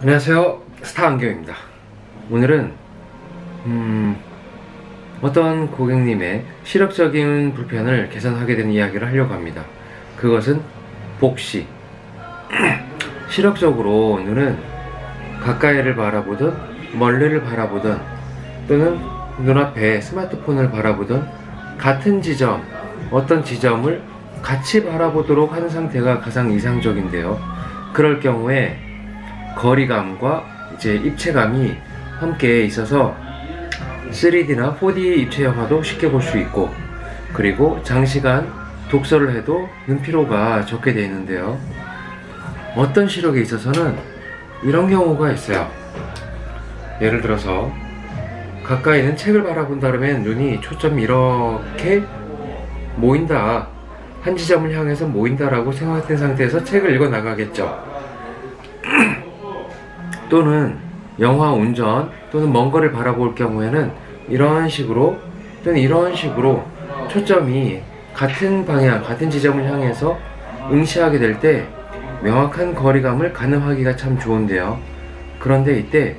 안녕하세요. 스타 안경입니다. 오늘은 음, 어떤 고객님의 시력적인 불편을 개선하게 된 이야기를 하려고 합니다. 그것은 복시. 시력적으로 눈은 가까이를 바라보든 멀리를 바라보든 또는 눈앞에 스마트폰을 바라보든 같은 지점 어떤 지점을 같이 바라보도록 하는 상태가 가장 이상적인데요. 그럴 경우에 거리감과 이제 입체감이 함께 있어서 3D나 4D 입체 영화도 쉽게 볼 수 있고 그리고 장시간 독서를 해도 눈 피로가 적게 되어 있는데요. 어떤 시력에 있어서는 이런 경우가 있어요. 예를 들어서 가까이 있는 책을 바라본다 그러면 눈이 초점이 이렇게 모인다. 한 지점을 향해서 모인다라고 생각된 상태에서 책을 읽어 나가겠죠 또는 영화 운전 또는 먼 거리를 바라볼 경우에는 이런 식으로 또는 이런 식으로 초점이 같은 방향, 같은 지점을 향해서 응시하게 될 때 명확한 거리감을 가늠하기가 참 좋은데요. 그런데 이때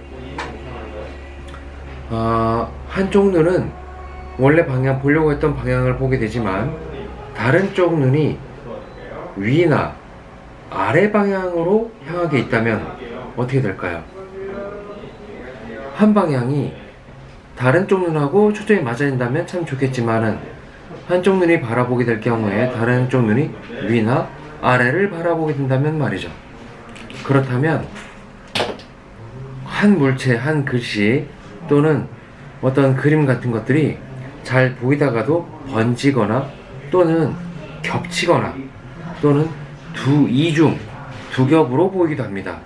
어, 한쪽 눈은 원래 방향 보려고 했던 방향을 보게 되지만 다른 쪽 눈이 위나 아래 방향으로 향하게 있다면 어떻게 될까요? 한 방향이 다른 쪽 눈하고 초점이 맞아진다면 참 좋겠지만은 한쪽 눈이 바라보게 될 경우에 다른 쪽 눈이 위나 아래를 바라보게 된다면 말이죠. 그렇다면 한 물체, 한 글씨 또는 어떤 그림 같은 것들이 잘 보이다가도 번지거나 또는 겹치거나 또는 두 이중, 두 겹으로 보이기도 합니다.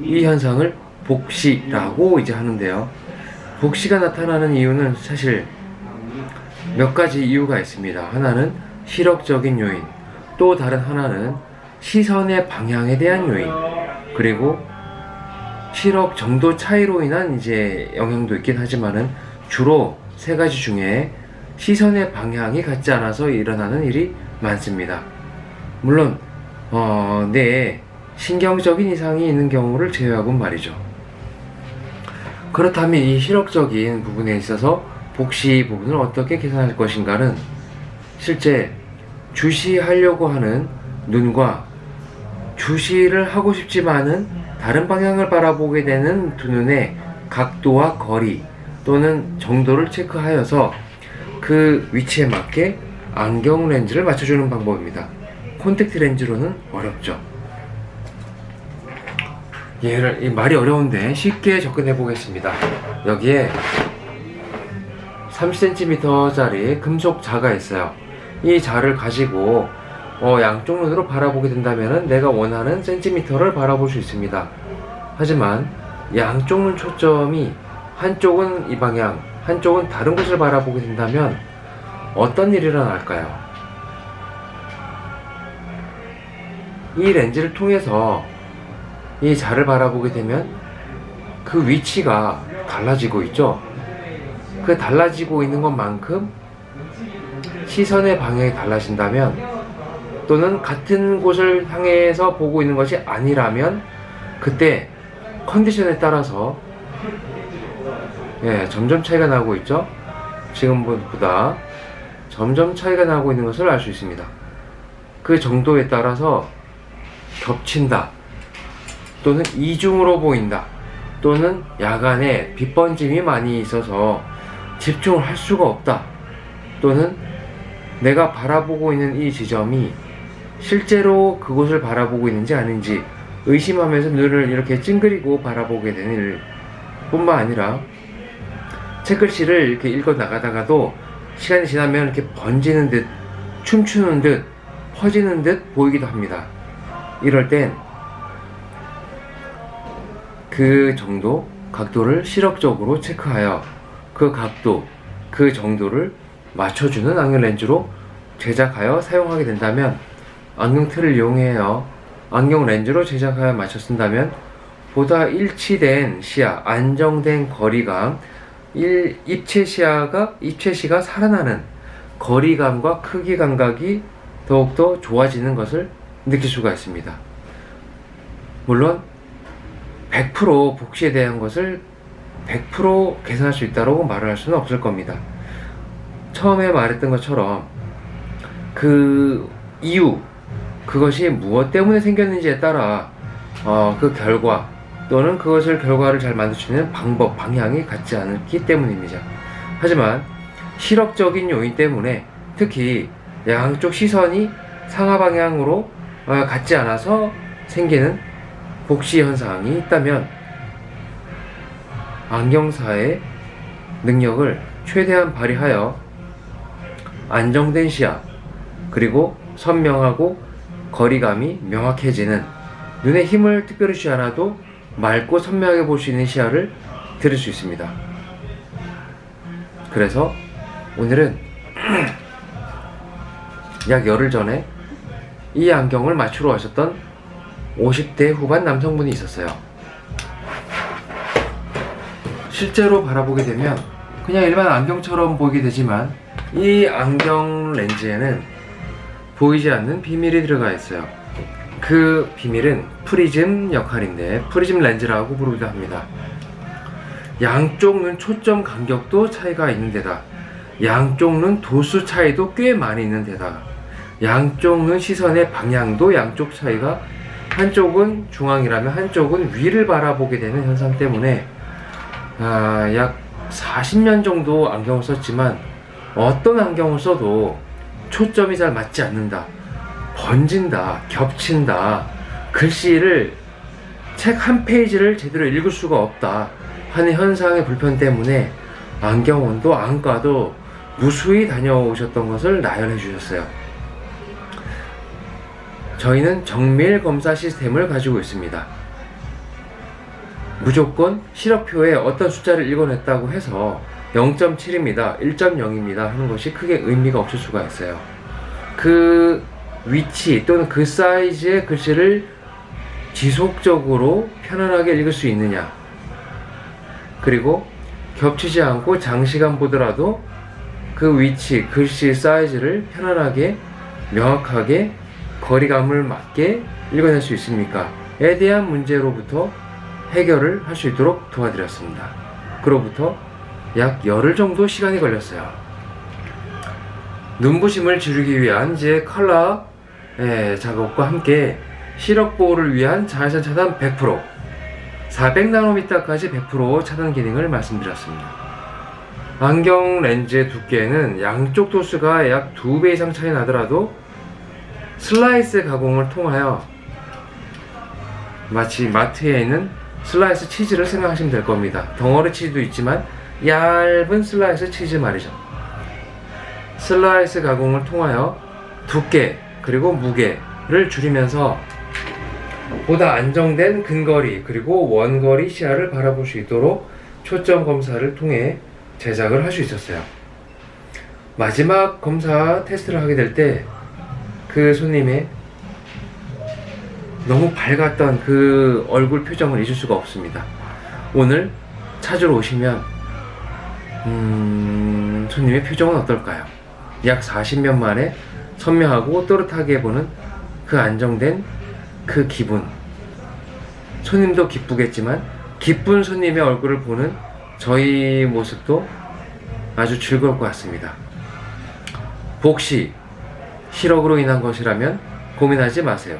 이 현상을 복시라고 이제 하는데요. 복시가 나타나는 이유는 사실 몇 가지 이유가 있습니다. 하나는 시력적인 요인, 또 다른 하나는 시선의 방향에 대한 요인, 그리고 시력 정도 차이로 인한 이제 영향도 있긴 하지만은 주로 세 가지 중에 시선의 방향이 같지 않아서 일어나는 일이 많습니다. 물론 어, 뇌에 신경적인 이상이 있는 경우를 제외하고 말이죠. 그렇다면 이 시력적인 부분에 있어서 복시 부분을 어떻게 계산할 것인가는 실제 주시하려고 하는 눈과 주시를 하고 싶지만은 다른 방향을 바라보게 되는 두 눈의 각도와 거리 또는 정도를 체크하여서 그 위치에 맞게 안경 렌즈를 맞춰주는 방법입니다. 콘택트 렌즈로는 어렵죠. 얘를 말이 어려운데 쉽게 접근해 보겠습니다. 여기에 30cm짜리 금속 자가 있어요. 이 자를 가지고 어, 양쪽 눈으로 바라보게 된다면 내가 원하는 센티미터를 바라볼 수 있습니다. 하지만 양쪽 눈 초점이 한쪽은 이 방향, 한쪽은 다른 곳을 바라보게 된다면 어떤 일이 일어날까요? 이 렌즈를 통해서 이 자를 바라보게 되면 그 위치가 달라지고 있죠. 그 달라지고 있는 것만큼 시선의 방향이 달라진다면 또는 같은 곳을 향해서 보고 있는 것이 아니라면 그때 컨디션에 따라서 예, 점점 차이가 나고 있죠. 지금보다 점점 차이가 나고 있는 것을 알 수 있습니다. 그 정도에 따라서 겹친다. 또는 이중으로 보인다. 또는 야간에 빛 번짐이 많이 있어서 집중을 할 수가 없다. 또는 내가 바라보고 있는 이 지점이 실제로 그곳을 바라보고 있는지 아닌지 의심하면서 눈을 이렇게 찡그리고 바라보게 되는 일 뿐만 아니라 책글씨를 이렇게 읽어 나가다가도 시간이 지나면 이렇게 번지는 듯 춤추는 듯 퍼지는 듯 보이기도 합니다. 이럴 땐 그 정도 각도를 시력적으로 체크하여 그 각도 그 정도를 맞춰주는 안경 렌즈로 제작하여 사용하게 된다면 안경 틀을 이용해요. 안경 렌즈로 제작하여 맞춰 쓴다면 보다 일치된 시야 안정된 거리감 일, 입체 시야가 입체 시가 살아나는 거리감과 크기 감각이 더욱더 좋아지는 것을 느낄 수가 있습니다. 물론 100% 복시에 대한 것을 100% 계산할 수 있다고 말을 할 수는 없을 겁니다. 처음에 말했던 것처럼 그 이유, 그것이 무엇 때문에 생겼는지에 따라 어, 그 결과 또는 그것을 결과를 잘 만들 수 있는 방법, 방향이 같지 않기 때문입니다. 하지만 실업적인 요인 때문에 특히 양쪽 시선이 상하 방향으로 어, 같지 않아서 생기는 복시 현상이 있다면 안경사의 능력을 최대한 발휘하여 안정된 시야 그리고 선명하고 거리감이 명확해지는 눈에 힘을 특별히 주지 않아도 맑고 선명하게 볼 수 있는 시야를 들을 수 있습니다. 그래서 오늘은 약 열흘 전에 이 안경을 맞추러 오셨던 50대 후반 남성분이 있었어요. 실제로 바라보게 되면 그냥 일반 안경처럼 보이게 되지만 이 안경 렌즈에는 보이지 않는 비밀이 들어가 있어요. 그 비밀은 프리즘 역할인데 프리즘 렌즈라고 부르기도 합니다. 양쪽 눈 초점 간격도 차이가 있는 데다 양쪽 눈 도수 차이도 꽤 많이 있는 데다 양쪽 눈 시선의 방향도 양쪽 차이가 한쪽은 중앙이라면 한쪽은 위를 바라보게 되는 현상 때문에 아, 약 40년 정도 안경을 썼지만 어떤 안경을 써도 초점이 잘 맞지 않는다. 번진다. 겹친다. 글씨를 책 한 페이지를 제대로 읽을 수가 없다. 하는 현상의 불편 때문에 안경원도 안과도 무수히 다녀오셨던 것을 나열해 주셨어요. 저희는 정밀 검사 시스템을 가지고 있습니다. 무조건 시럽표에 어떤 숫자를 읽어냈다고 해서 0.7입니다, 1.0입니다 하는 것이 크게 의미가 없을 수가 있어요. 그 위치 또는 그 사이즈의 글씨를 지속적으로 편안하게 읽을 수 있느냐 그리고 겹치지 않고 장시간 보더라도 그 위치, 글씨 사이즈를 편안하게 명확하게 거리감을 맞게 읽어낼 수 있습니까? 에 대한 문제로부터 해결을 할 수 있도록 도와드렸습니다. 그로부터 약 열흘 정도 시간이 걸렸어요. 눈부심을 줄이기 위한 제 컬러 예, 작업과 함께 시력 보호를 위한 자외선 차단 100% 400나노미터까지 100% 차단 기능을 말씀드렸습니다. 안경 렌즈의 두께는 양쪽 도수가 약 2배 이상 차이 나더라도 슬라이스 가공을 통하여 마치 마트에 있는 슬라이스 치즈를 생각하시면 될 겁니다. 덩어리 치즈도 있지만 얇은 슬라이스 치즈 말이죠. 슬라이스 가공을 통하여 두께 그리고 무게를 줄이면서 보다 안정된 근거리 그리고 원거리 시야를 바라볼 수 있도록 초점 검사를 통해 제작을 할 수 있었어요. 마지막 검사 테스트를 하게 될때 그 손님의 너무 밝았던 그 얼굴 표정을 잊을 수가 없습니다. 오늘 찾으러 오시면 음, 손님의 표정은 어떨까요? 약 40년 만에 선명하고 또렷하게 보는 그 안정된 그 기분. 손님도 기쁘겠지만 기쁜 손님의 얼굴을 보는 저희 모습도 아주 즐거울 것 같습니다. 복시, 실업으로 인한 것이라면 고민하지 마세요.